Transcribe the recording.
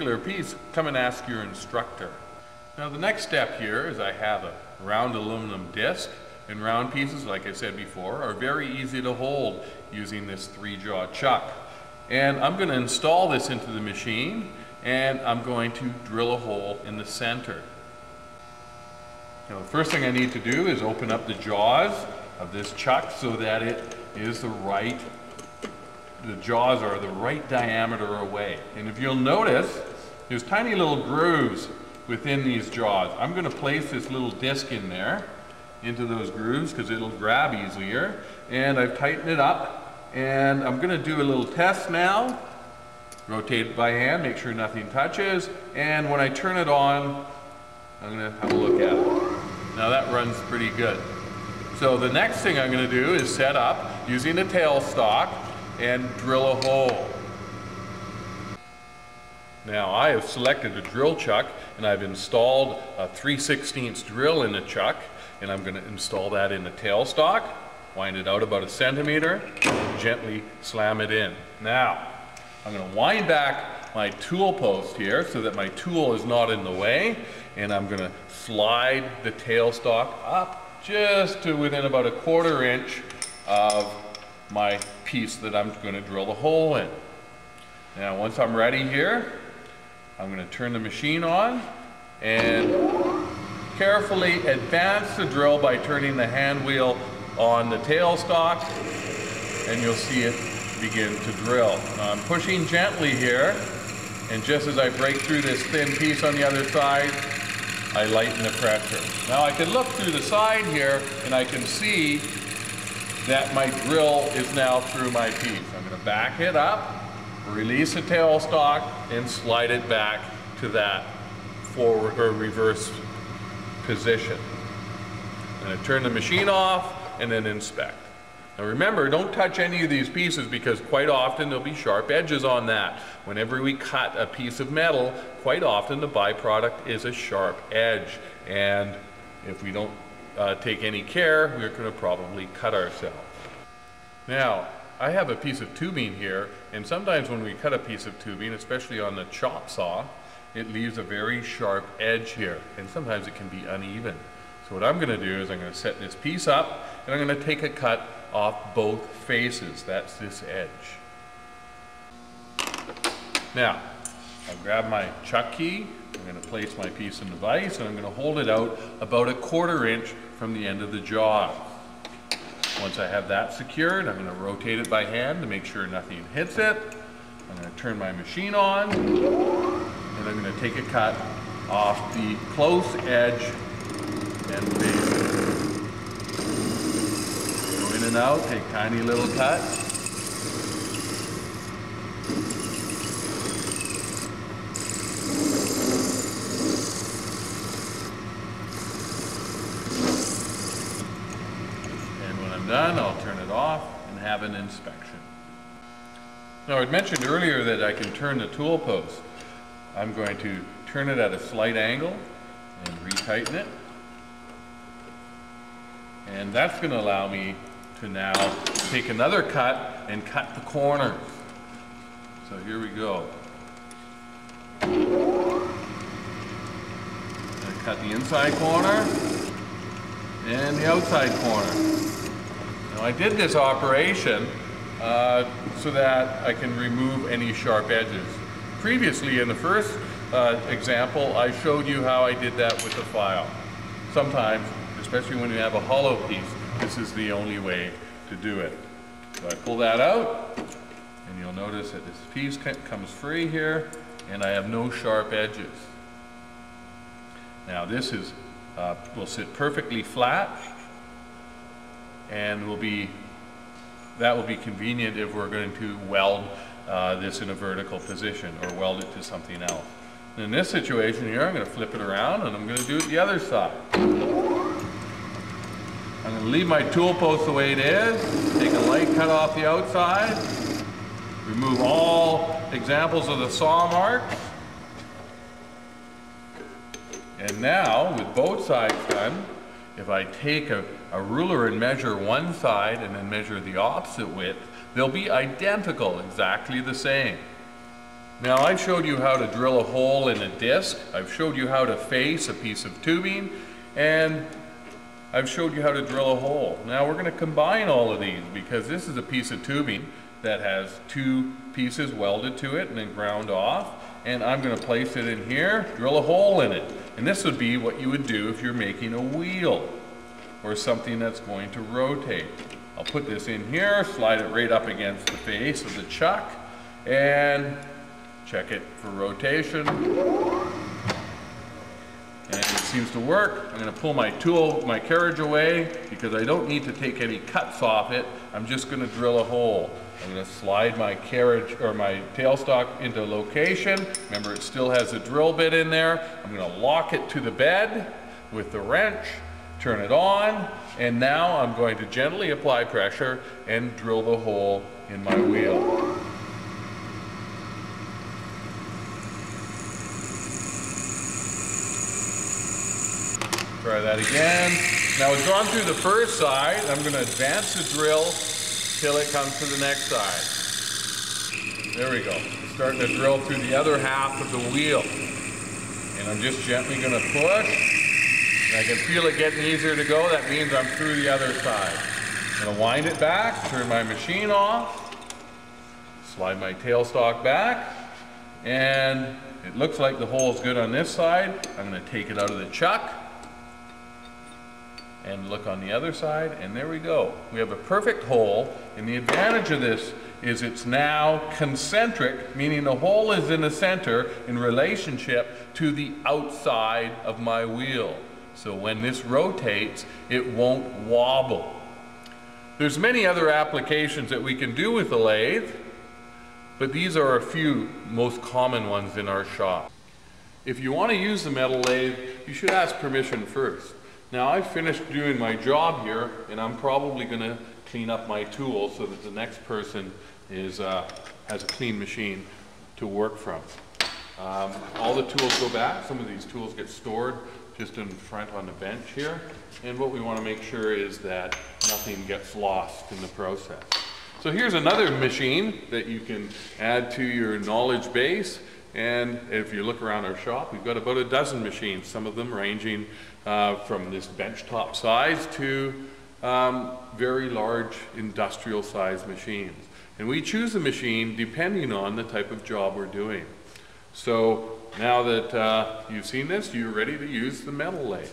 particular piece, come and ask your instructor. Now the next step here is I have a round aluminum disc and round pieces, like I said before, are very easy to hold using this three-jaw chuck. And I'm going to install this into the machine and I'm going to drill a hole in the center. Now the first thing I need to do is open up the jaws of this chuck so that it is the right, the jaws are the right diameter away. And if you'll notice, there's tiny little grooves within these jaws. I'm going to place this little disc in there into those grooves because it'll grab easier. And I've tightened it up and I'm going to do a little test now. Rotate it by hand, make sure nothing touches. And when I turn it on, I'm going to have a look at it. Now that runs pretty good. So the next thing I'm going to do is set up using a tailstock and drill a hole. Now I have selected a drill chuck and I've installed a 3 16 drill in the chuck and I'm going to install that in the tailstock, wind it out about a centimeter, gently slam it in. Now I'm going to wind back my tool post here so that my tool is not in the way and I'm going to slide the tailstock up just to within about a quarter inch of my piece that I'm going to drill the hole in. Now once I'm ready here, I'm going to turn the machine on and carefully advance the drill by turning the hand wheel on the tailstock and you'll see it begin to drill. Now I'm pushing gently here and just as I break through this thin piece on the other side, I lighten the pressure. Now I can look through the side here and I can see that my drill is now through my piece. I'm going to back it up release the tailstock and slide it back to that forward or reverse position. I'm going to turn the machine off and then inspect. Now remember, don't touch any of these pieces because quite often there'll be sharp edges on that. Whenever we cut a piece of metal, quite often the byproduct is a sharp edge. And if we don't uh, take any care, we're going to probably cut ourselves. Now, I have a piece of tubing here, and sometimes when we cut a piece of tubing, especially on the chop saw, it leaves a very sharp edge here, and sometimes it can be uneven. So what I'm going to do is I'm going to set this piece up, and I'm going to take a cut off both faces. That's this edge. Now, I'll grab my chuck key, I'm going to place my piece in the vise, and I'm going to hold it out about a quarter inch from the end of the jaw. Once I have that secured, I'm going to rotate it by hand to make sure nothing hits it. I'm going to turn my machine on, and I'm going to take a cut off the close edge and base. Go in and out, take tiny little cuts. done, I'll turn it off and have an inspection. Now I'd mentioned earlier that I can turn the tool post. I'm going to turn it at a slight angle and retighten it. And that's going to allow me to now take another cut and cut the corners. So here we go. cut the inside corner and the outside corner. Now I did this operation uh, so that I can remove any sharp edges. Previously in the first uh, example, I showed you how I did that with the file. Sometimes, especially when you have a hollow piece, this is the only way to do it. So I pull that out, and you'll notice that this piece comes free here, and I have no sharp edges. Now this is uh, will sit perfectly flat and will be that will be convenient if we're going to weld uh, this in a vertical position or weld it to something else. in this situation here, I'm going to flip it around and I'm going to do it the other side. I'm going to leave my tool post the way it is, take a light cut off the outside, remove all examples of the saw marks, and now with both sides done, if I take a, a ruler and measure one side and then measure the opposite width, they'll be identical, exactly the same. Now I've showed you how to drill a hole in a disc, I've showed you how to face a piece of tubing, and I've showed you how to drill a hole. Now we're going to combine all of these because this is a piece of tubing that has two pieces welded to it and then ground off. And I'm going to place it in here, drill a hole in it. And this would be what you would do if you're making a wheel or something that's going to rotate. I'll put this in here, slide it right up against the face of the chuck, and check it for rotation. And it seems to work. I'm going to pull my tool, my carriage away, because I don't need to take any cuts off it. I'm just going to drill a hole. I'm going to slide my carriage or my tailstock into location. Remember, it still has a drill bit in there. I'm going to lock it to the bed with the wrench, turn it on, and now I'm going to gently apply pressure and drill the hole in my wheel. Try that again. Now it's gone through the first side. I'm going to advance the drill till it comes to the next side. There we go. Starting to drill through the other half of the wheel. And I'm just gently going to push. I can feel it getting easier to go. That means I'm through the other side. I'm going to wind it back, turn my machine off, slide my tailstock back, and it looks like the hole is good on this side. I'm going to take it out of the chuck and look on the other side, and there we go. We have a perfect hole, and the advantage of this is it's now concentric, meaning the hole is in the center in relationship to the outside of my wheel. So when this rotates, it won't wobble. There's many other applications that we can do with the lathe, but these are a few most common ones in our shop. If you want to use the metal lathe, you should ask permission first. Now I've finished doing my job here and I'm probably going to clean up my tools so that the next person is, uh, has a clean machine to work from. Um, all the tools go back. Some of these tools get stored just in front on the bench here. And what we want to make sure is that nothing gets lost in the process. So here's another machine that you can add to your knowledge base. And if you look around our shop, we've got about a dozen machines, some of them ranging uh, from this benchtop size to um, very large industrial size machines. And we choose a machine depending on the type of job we're doing. So now that uh, you've seen this, you're ready to use the metal lathe.